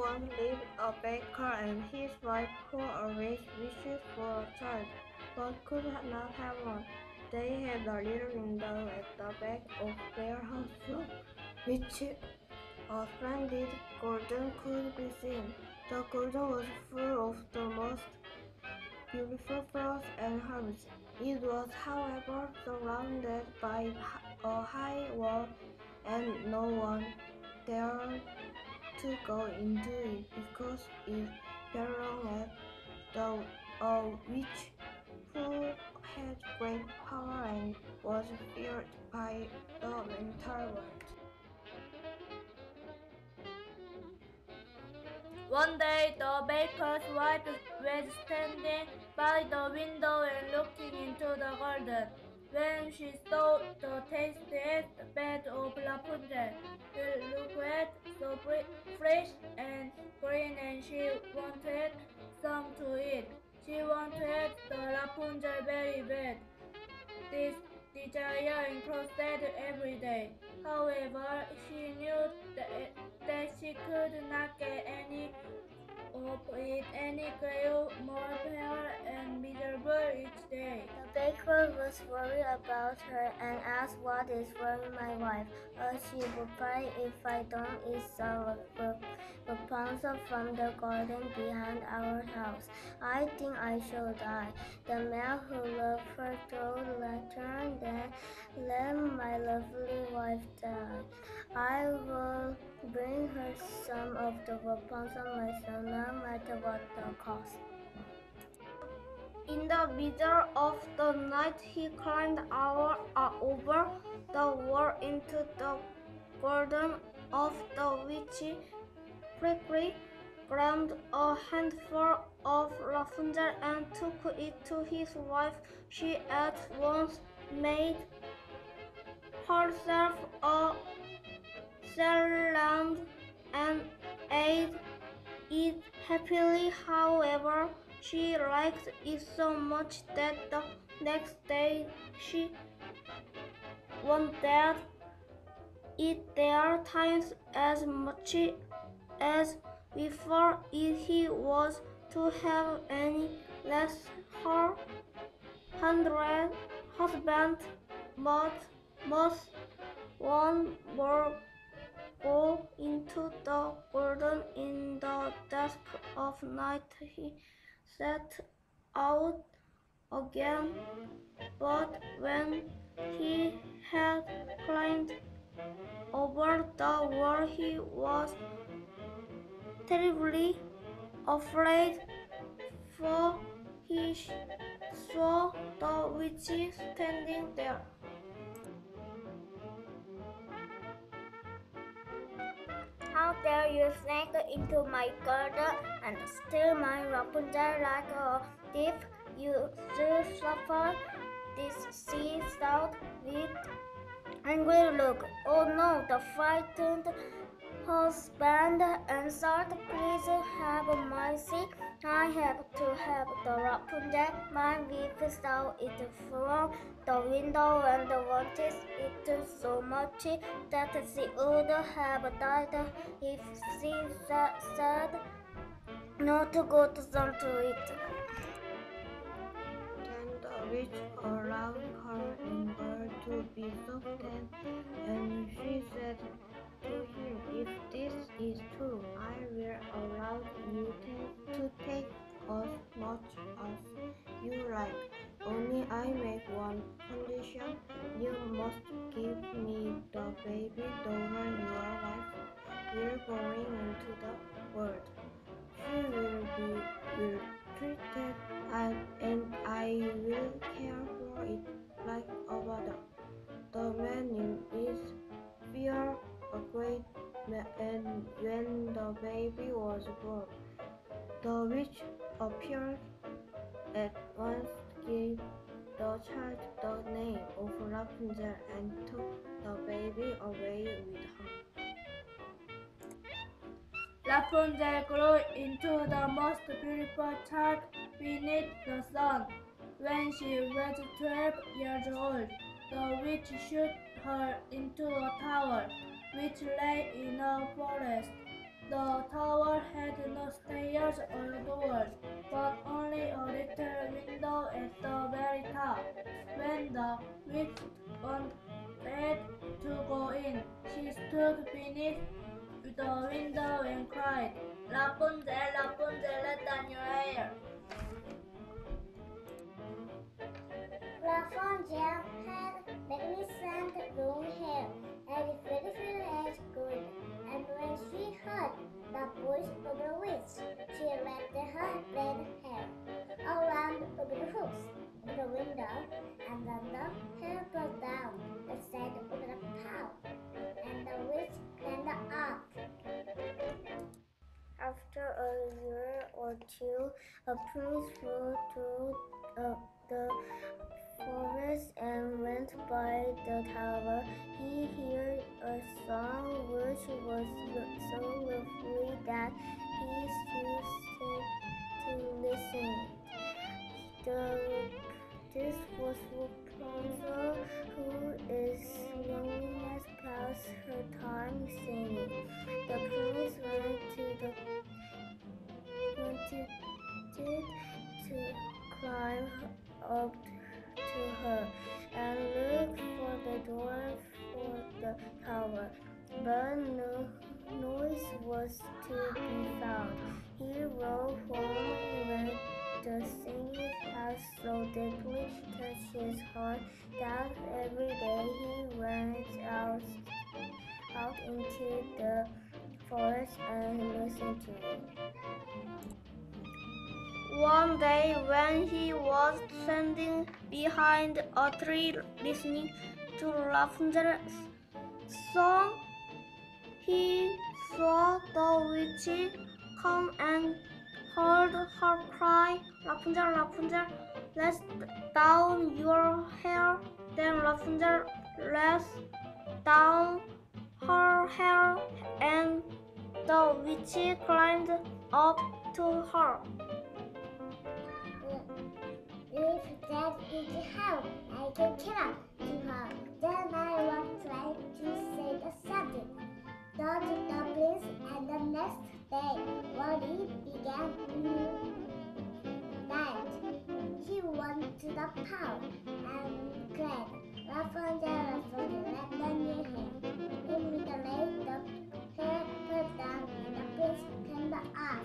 once lived a baker and his wife who always wished for a child, but could not have one. They had a little window at the back of their house from which a splendid garden could be seen. The garden was full of the most beautiful flowers and herbs. It was, however, surrounded by a high wall, and no one dared to go into it because it belonged to a witch who had great power and was feared by the entire world. One day, the baker's wife was standing by the window and looking into the garden. When she saw the tastiest bed of Rapunzel, it looked so fresh and green and she wanted some to eat. She wanted the Rapunzel very bad. This desire increased every day. However, she knew that, that she could not get any it any grew more pale and miserable each day. The baker was worried about her and asked what is worrying my wife. Uh, she replied, if I don't eat some Rapunzel from the garden behind our house, I think I shall die. The man who loved her told later that let my lovely wife die. I will bring her some of the Rapunzel myself, no matter what the cost. In the middle of the night, he climbed our, uh, over the wall into the garden of the witch, quickly grabbed a handful of Rapunzel and took it to his wife. She at once made herself a salad and ate it happily. However, she liked it so much that the next day she wanted it there times as much as before if he was to have any less her hundred husband but must one more go into the garden in the dusk of night. He set out again, but when he had climbed over the wall, he was terribly afraid, for he saw the witch standing there. How dare you sneak into my garden and steal my Rapunzel like a thief? You will suffer. This she said with angry look. Oh no, the frightened husband answered, Please have mercy. I have to have the Rapunzel. My wife saw it from the window and wanted it so much that she would have died if she said not good son to it. Then the witch allowed her anger to be softened, and she said is true, I will allow you to take as much as you like. Only I make one condition. You must give me the baby daughter your wife will bring into the world. Rapunzel grew into the most beautiful child beneath the sun. When she was 12 years old, the witch shot her into a tower which lay in a forest. The tower had no stairs or doors, but only a little window at the very top. When the witch wanted to go in, she stood beneath the window and cried, Rapunzel, Rapunzel, let down your hair. Rapunzel had magnificent long hair and very very good. And when she heard the voice of the witch, she wrapped her red hair around the hooks of the window, and then the hair fell down and two, a prince flew through uh, the forest and went by the tower. He heard a song which was so lovely that but no noise was to be found. He rode home when the singing had so deeply touched his heart that every day he went out out into the forest and listened to it. One day, when he was standing behind a tree listening to Rapunzel's song, he saw the witch come and heard her cry, Rapunzel, Rapunzel, let down your hair. Then Rapunzel let down her hair, and the witch climbed up to her. If that is how I can to her, The prince and the next day, Wally began new night. He went to the pound and cried, Rapunzel, Rapunzel, them near him. Immediately the hair fell down and the prince up.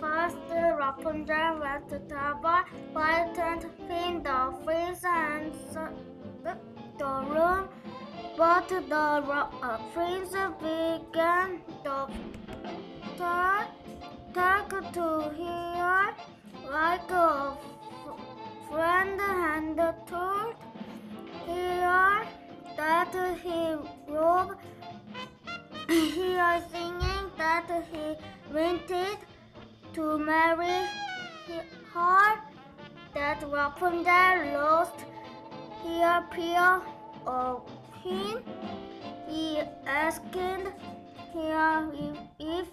First, Rapunzel went to the tower, frightened in the freezer and the room. But the uh, prince began to talk, to her like a friend and told her that he loved her singing that he wanted to marry her that Rapunzel lost her fear of him. He asked her if,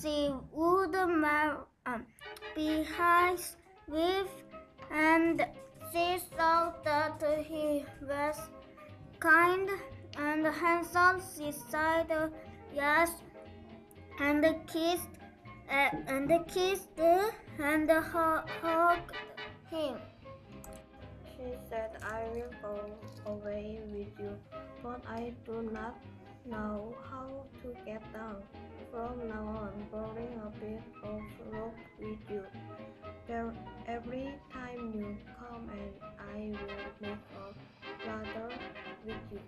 she would marry um, be and she saw that he was kind and handsome. She said yes and kissed uh, and kissed and hugged him. She said, I will go away with you, but I do not know how to get down. From now on, bring a bit of rope with you. There, every time you come and I will make a ladder with you.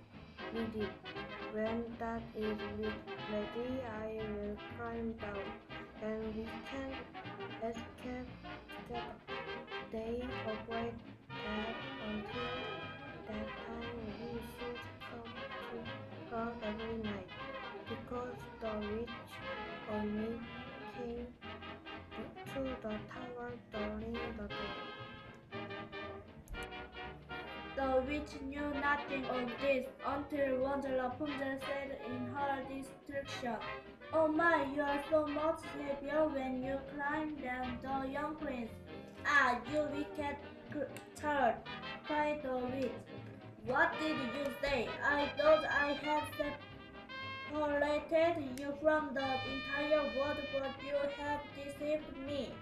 With it. When that is ready, I will climb down and we can escape together. They agreed that until that time we should come to her every night because the witch only came to the tower during the day. The witch knew nothing of this until once Rapunzel said in her distraction, Oh my, you are so much happier when you climb than the young prince. Ah, you wicked child, cried the witch. What did you say? I thought I had isolated you from the entire world, but you have deceived me.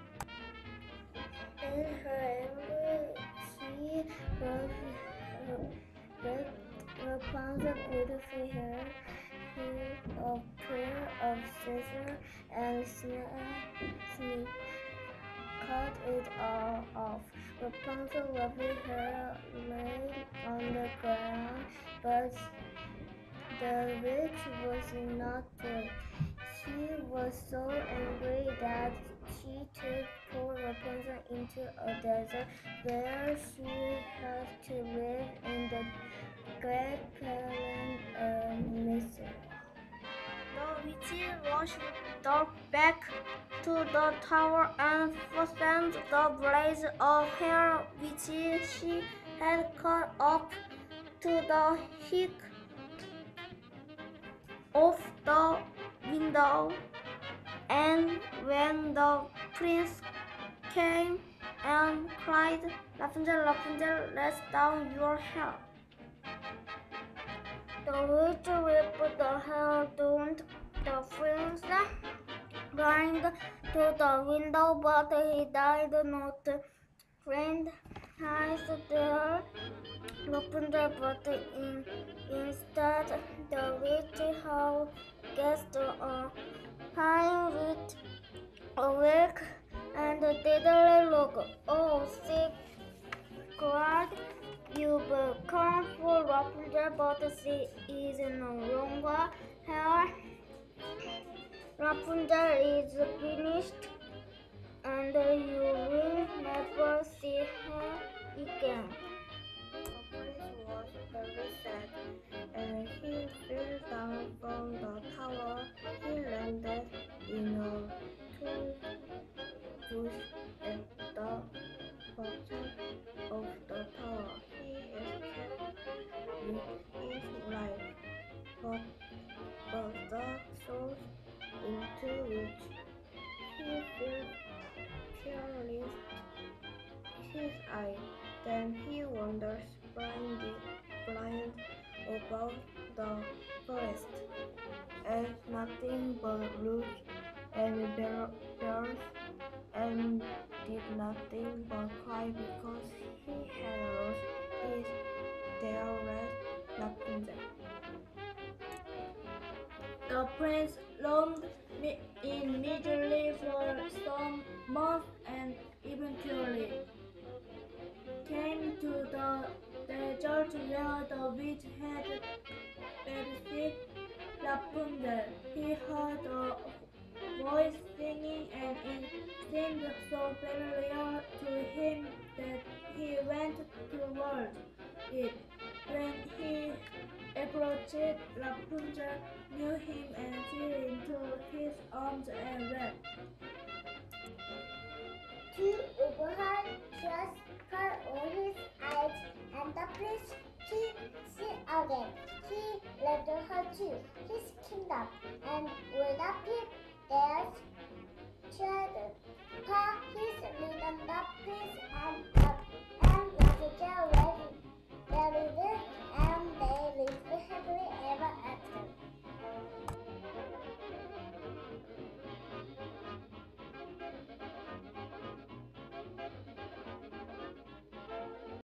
In her anger, she broke Rapunzel beautiful hair, hair a pair of scissors, and snip, cut it all off. Rapunzel's lovely hair lay on the ground, but the witch was not there. She was so angry that she took poor Rapunzel into a desert where she had to live in the great plain of misery. The witch rushed the back to the tower and fastened the blaze of hair which she had cut up to the hook of the window. And when the prince came and cried, Rapunzel, Rapunzel, let down your hair. The witch ripped the hair down the prince blind to the window, but he died not. Friend hides there. Rapunzel, but in, instead the witch how guessed uh, a pine with awake and deadly look. Oh, sick cried. You become for Rapunzel, but she is no longer here. Rapunzel is finished, and you will never see her again. Prince was very sad, and he fell down from the tower. He landed in a bush at the bottom of the tower. About the forest, and nothing but roots and bear- bears, and did nothing but cry because he had lost his dearest Rapunzel. The prince roamed in misery for some months and eventually came to the desert where the witch had babysat Rapunzel. He heard a voice singing and it seemed so familiar to him that he went toward it. When he approached Rapunzel, knew him and fell into his arms and wept. She overheard just her own eyes and the prince he see again. He led her to his kingdom and would appear there children. For his reason the prince and the and the teacher were married and they live happily